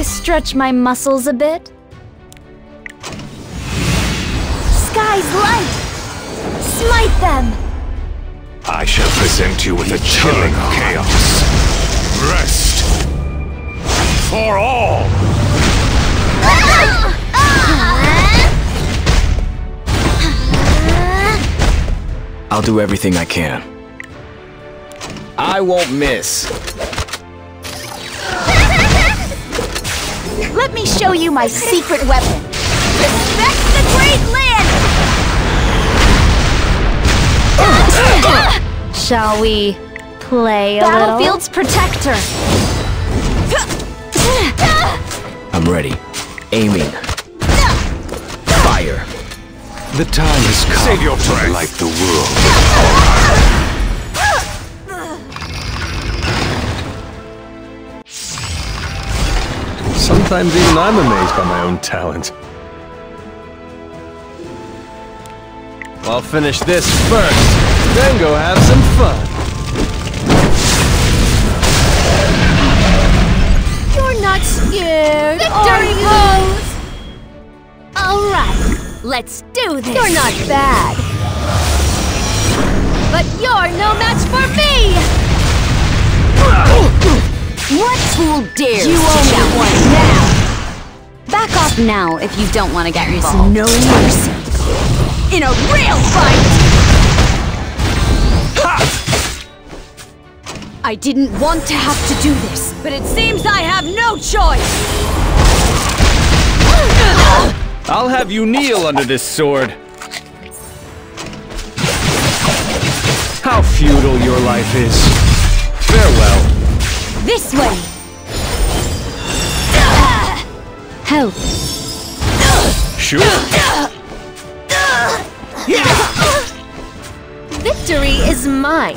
stretch my muscles a bit? Sky's light! Smite them! I shall present you with a chilling chaos. Rest! For all! I'll do everything I can. I won't miss. Let me show you my secret weapon. Respect the Great Land! Shall we play a Battlefield's protector. I'm ready. Aiming. Fire. The time has come Save your to light the world. Sometimes even I'm amazed by my own talent. I'll finish this first, then go have some fun. You're not scared, Victory pose! Alright, let's do this! You're not bad. But you're no match for me! What fool dares Back now if you don't want to get involved. There is no mercy. In a real fight! I didn't want to have to do this, but it seems I have no choice! I'll have you kneel under this sword. How futile your life is. Farewell. This way! Help. Sure. Victory is mine.